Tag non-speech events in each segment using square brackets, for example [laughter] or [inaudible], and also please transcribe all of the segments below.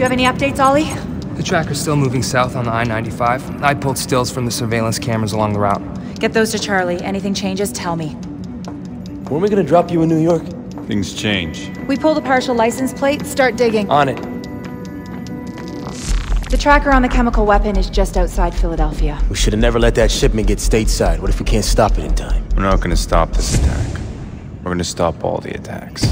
Do you have any updates, Ollie? The tracker's still moving south on the I-95. I pulled stills from the surveillance cameras along the route. Get those to Charlie. Anything changes, tell me. When are we gonna drop you in New York? Things change. We pull the partial license plate, start digging. On it. The tracker on the chemical weapon is just outside Philadelphia. We should have never let that shipment get stateside. What if we can't stop it in time? We're not gonna stop this attack. We're gonna stop all the attacks.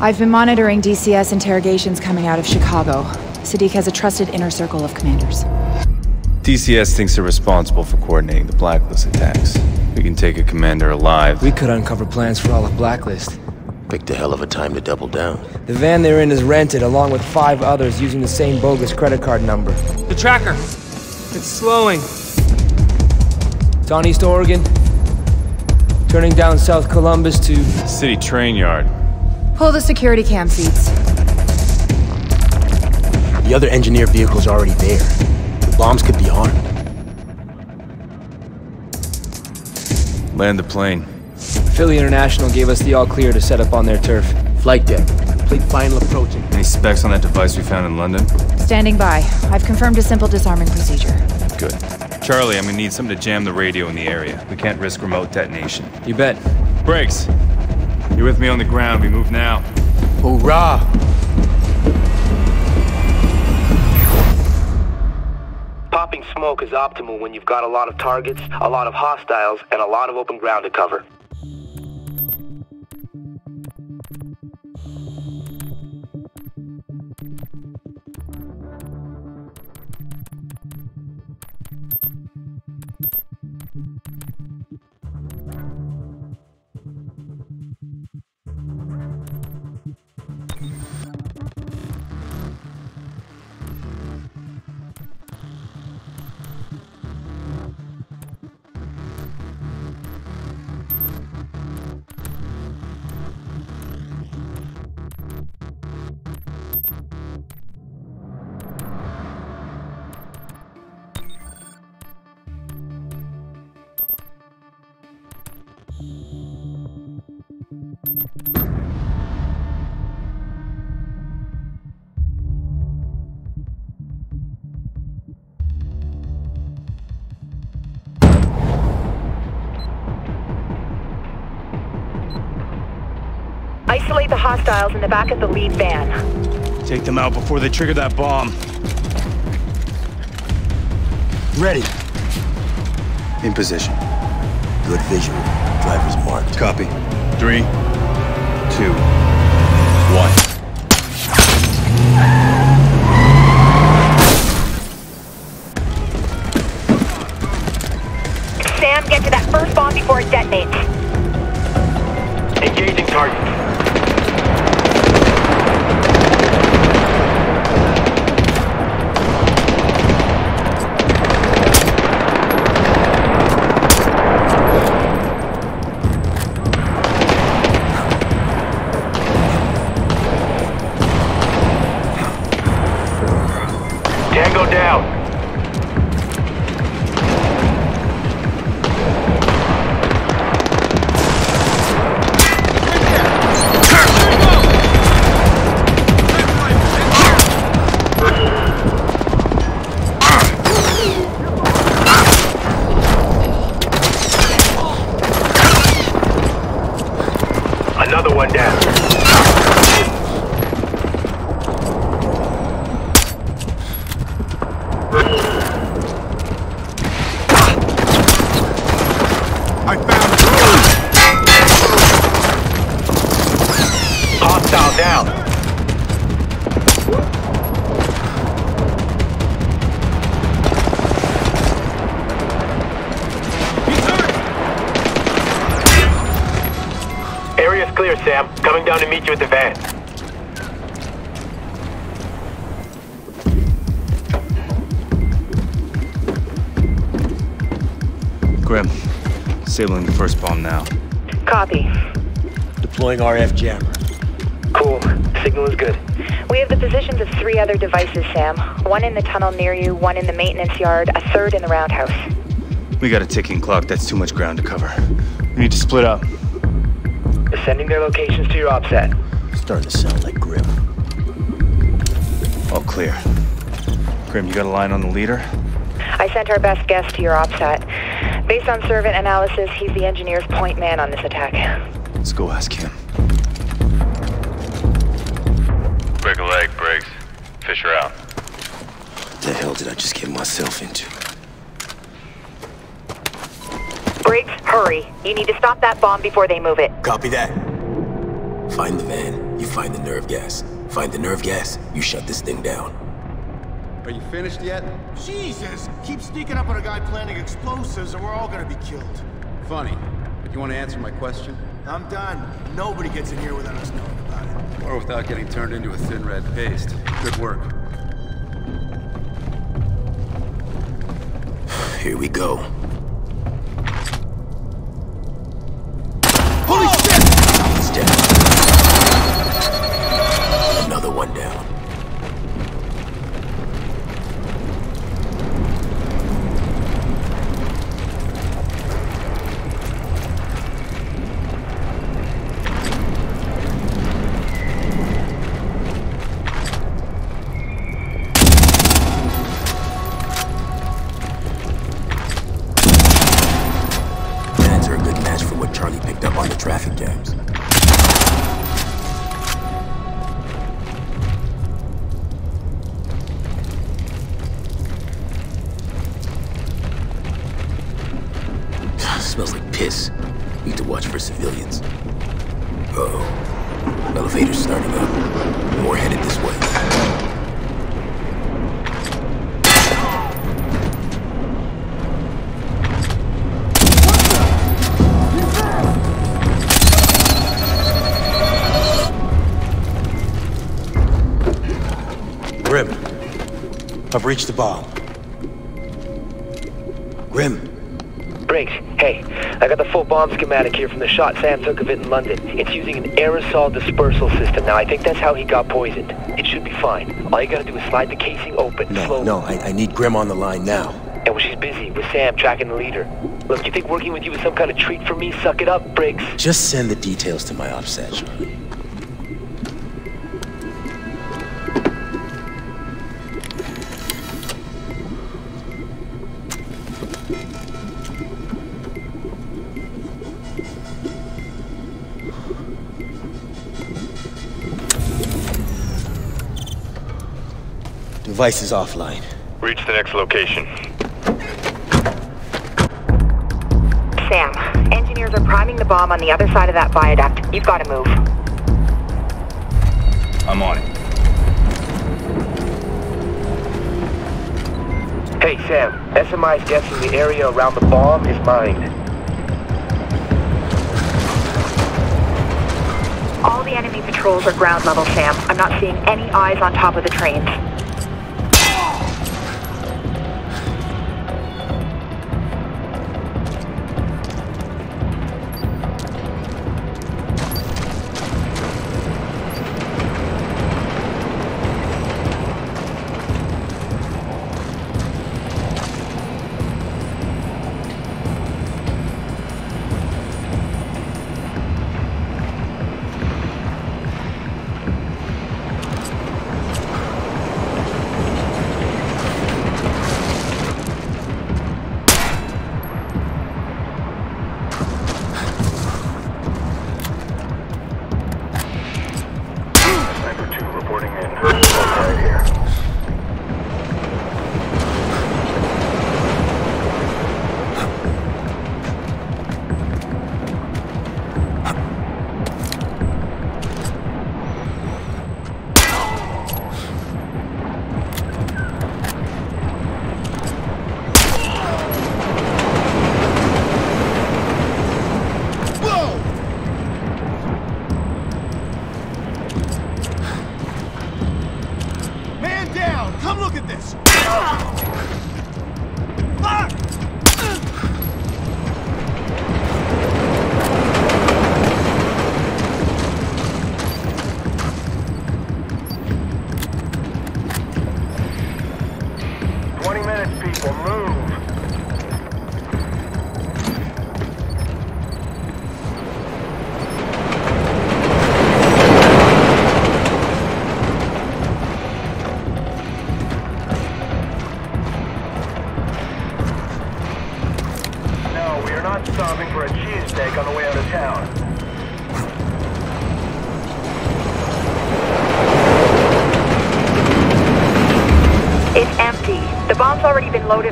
I've been monitoring DCS interrogations coming out of Chicago. Sadiq has a trusted inner circle of commanders. DCS thinks they're responsible for coordinating the Blacklist attacks. We can take a commander alive. We could uncover plans for all of Blacklist. Picked a hell of a time to double down. The van they're in is rented, along with five others using the same bogus credit card number. The tracker! It's slowing. It's on East Oregon. Turning down South Columbus to... City train yard. Pull the security cam feeds. The other engineer vehicle's already there. The bombs could be armed. Land the plane. Philly International gave us the all-clear to set up on their turf. Flight deck. Complete final approaching. Any specs on that device we found in London? Standing by. I've confirmed a simple disarming procedure. Good. Charlie, I'm gonna need something to jam the radio in the area. We can't risk remote detonation. You bet. Brakes! You're with me on the ground. We move now. Hoorah! Popping smoke is optimal when you've got a lot of targets, a lot of hostiles, and a lot of open ground to cover. Isolate the hostiles in the back of the lead van. Take them out before they trigger that bomb. Ready. In position. Good visual. Driver's marked. Copy. Three, two, one. Sam, get to that first bomb before it detonates. Engaging target. Disabling the first bomb now. Copy. Deploying RF jammer. Cool. Signal is good. We have the positions of three other devices, Sam. One in the tunnel near you, one in the maintenance yard, a third in the roundhouse. We got a ticking clock. That's too much ground to cover. We need to split up. Sending their locations to your OPSAT. Starting to sound like Grim. All clear. Grim, you got a line on the leader? I sent our best guess to your OPSAT. Based on servant analysis, he's the engineer's point man on this attack. Let's go ask him. Break a leg, Briggs. Fisher out. What the hell did I just get myself into? Briggs, hurry. You need to stop that bomb before they move it. Copy that. Find the van, you find the nerve gas. Find the nerve gas, you shut this thing down. Are you finished yet? Jesus! Keep sneaking up on a guy planting explosives and we're all gonna be killed. Funny. But you want to answer my question? I'm done. Nobody gets in here without us knowing about it. Or without getting turned into a thin red paste. Good work. [sighs] Here we go. Charlie picked up on the traffic jams. Smells like piss. Need to watch for civilians. Grim. I've reached the bomb. Grim. Briggs, hey, I got the full bomb schematic here from the shot Sam took of it in London. It's using an aerosol dispersal system. Now, I think that's how he got poisoned. It should be fine. All you gotta do is slide the casing open No, slowly. no, I, I need Grim on the line now. And she's busy with Sam tracking the leader. Look, you think working with you is some kind of treat for me? Suck it up, Briggs. Just send the details to my OPSAT, Device is offline. Reach the next location. Sam, engineers are priming the bomb on the other side of that viaduct. You've got to move. I'm on it. Hey, Sam. SMI's guessing the area around the bomb is mined. All the enemy patrols are ground level, Sam. I'm not seeing any eyes on top of the trains.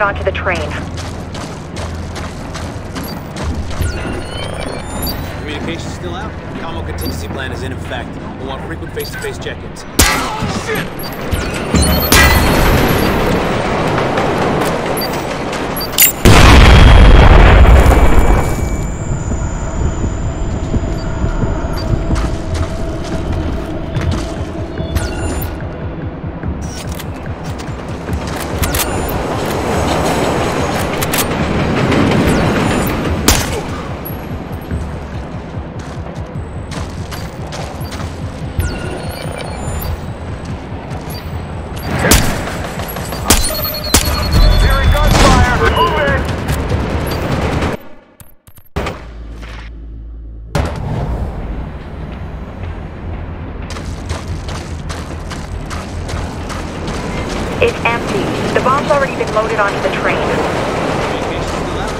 Onto the train. It's empty. The bomb's already been loaded onto the train. Communication's still out.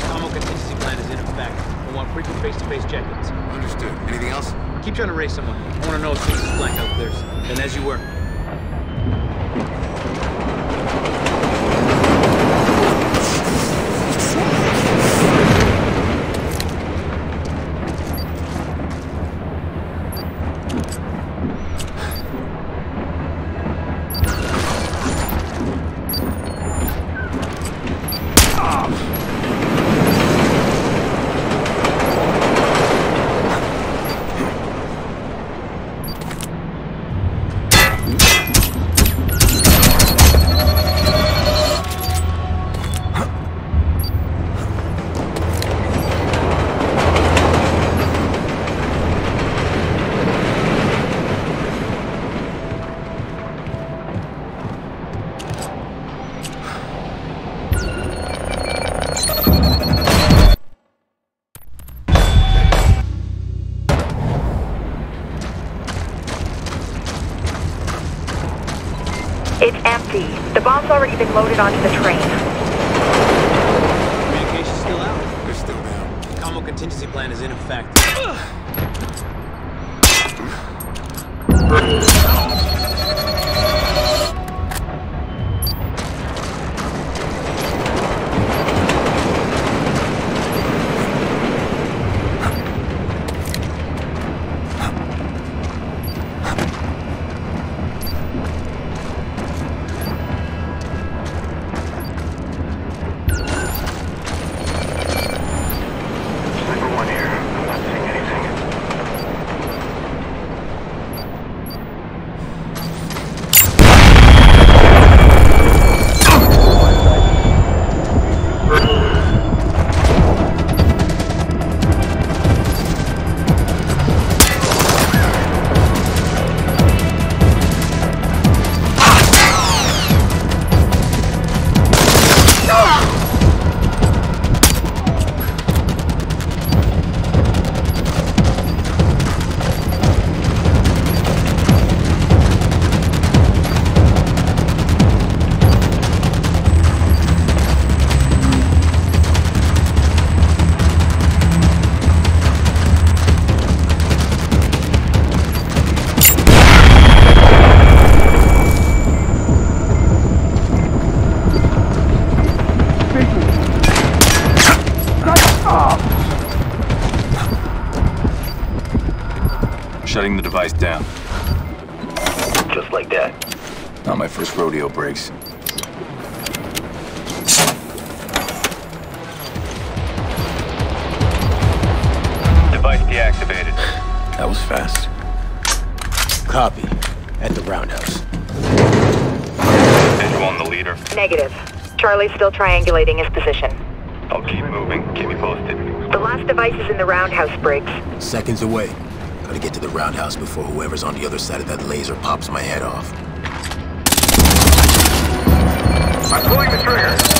Commo contingency plan is in effect. We'll want frequent face-to-face check-ins. Understood. Anything else? Keep trying to raise someone. I want to know as soon as this blackout clears. And as you were. Shutting the device down. Just like that. Not my first rodeo Briggs. Device deactivated. That was fast. Copy. At the roundhouse. Visual on the leader. Negative. Charlie's still triangulating his position. I'll keep moving. Keep me posted. The last device is in the roundhouse, Briggs. Seconds away. Gotta get to the roundhouse before whoever's on the other side of that laser pops my head off. I'm pulling the trigger.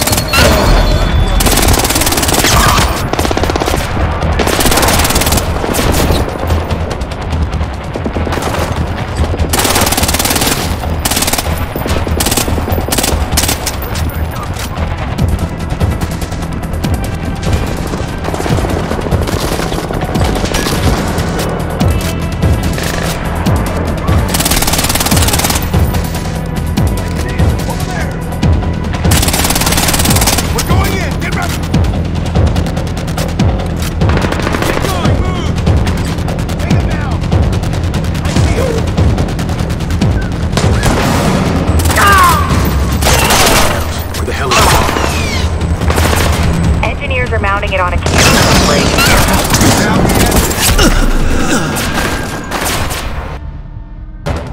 mounting it on a camera.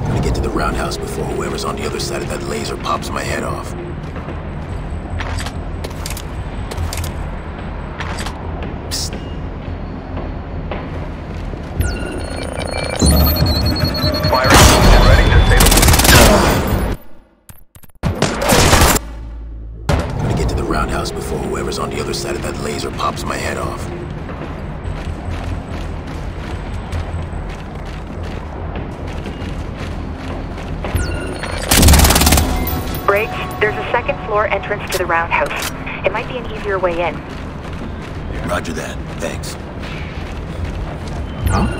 Gotta get to the roundhouse before whoever's on the other side of that laser pops my head off. Briggs, there's a second floor entrance to the roundhouse. It might be an easier way in. Roger that. Thanks. Can't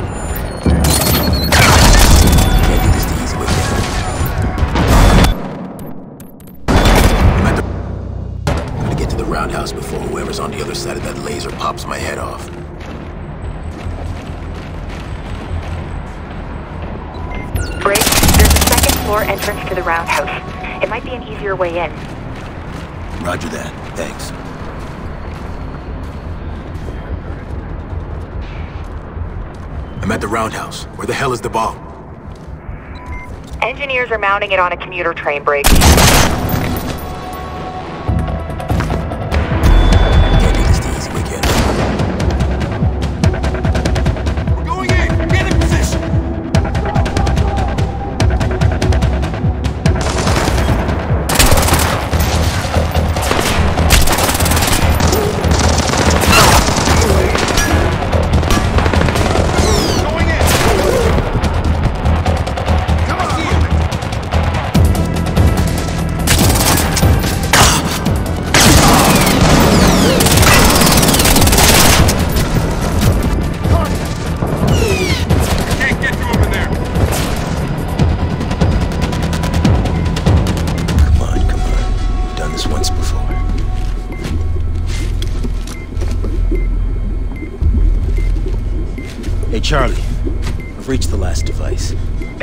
do this the easy way, can I? I'm at the- I'm gonna get to the roundhouse before whoever's on the other side of that laser pops my head off. Briggs, there's a second floor entrance to the roundhouse. It might be an easier way in. Roger that. Thanks. I'm at the roundhouse. Where the hell is the bomb? Engineers are mounting it on a commuter train, Briggs.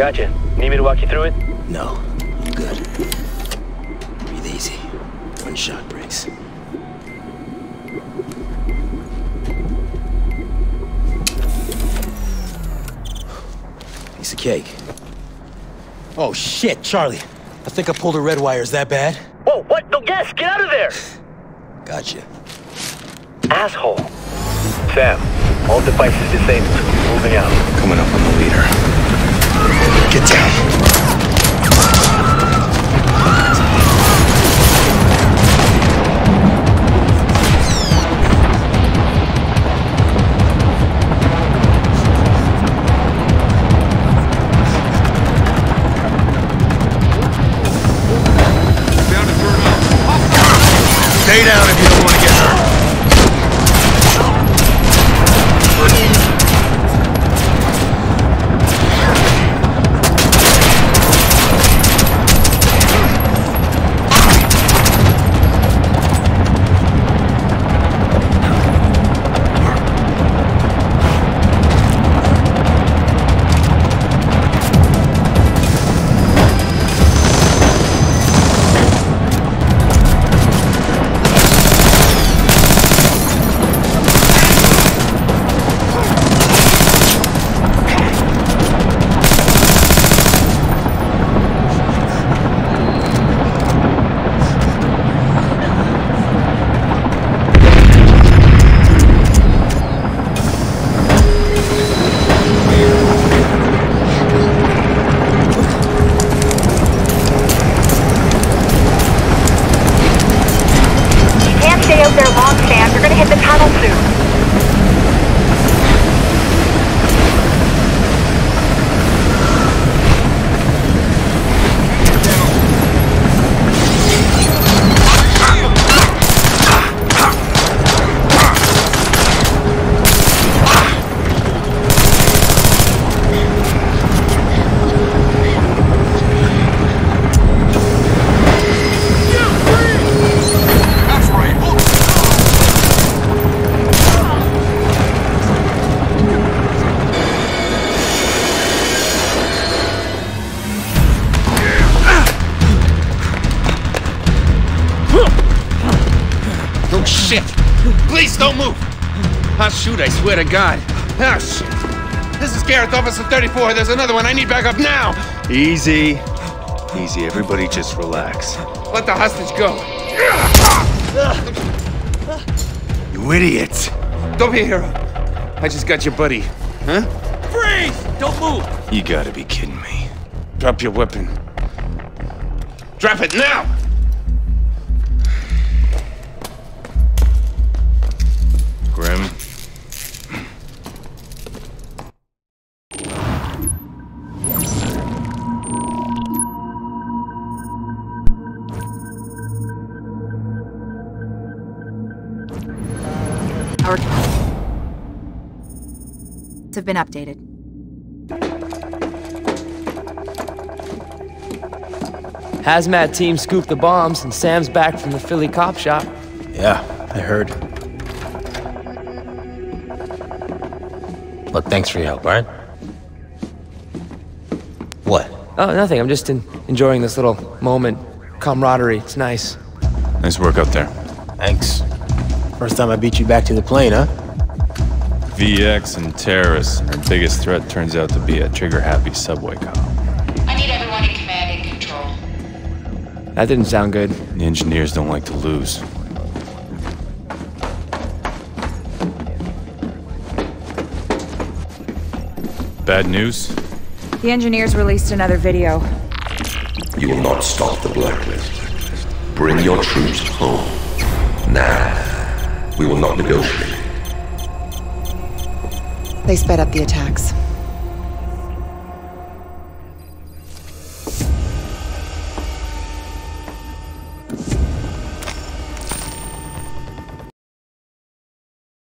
Gotcha. Need me to walk you through it? No, I'm good. Breathe easy. One shot Briggs. Piece of cake. Oh, shit, Charlie. I think I pulled a red wire. Is that bad? Whoa, what? No gas! Get out of there! Gotcha. Asshole. Sam, all devices disabled. Moving out. Coming up on the leader. Get down. Gonna Oh, shit! Please don't move! I'll shoot, I swear to God. Ah, shit. This is Gareth, Officer 34. There's another one. I need backup now! Easy. Easy, everybody just relax. Let the hostage go. You idiot! Don't be a hero. I just got your buddy. Huh? Freeze! Don't move! You gotta be kidding me. Drop your weapon. Drop it now! Have been updated. Hazmat team scooped the bombs, and Sam's back from the Philly cop shop. Yeah, I heard. Look, thanks for your help, alright? What? Oh, nothing. I'm just en- enjoying this little moment. Camaraderie. It's nice. Nice work out there. Thanks. First time I beat you back to the plane, huh? VX and terrorists, and our biggest threat turns out to be a trigger-happy subway cop. I need everyone in command in control. That didn't sound good. The engineers don't like to lose. Bad news? The engineers released another video. You will not stop the blacklist. Bring your troops home. Now. We will not negotiate. They sped up the attacks.